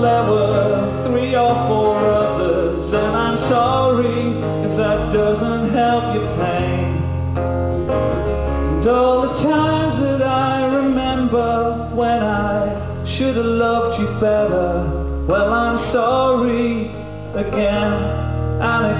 there were three or four others, and I'm sorry if that doesn't help your pain. And all the times that I remember when I should have loved you better, well, I'm sorry again and again.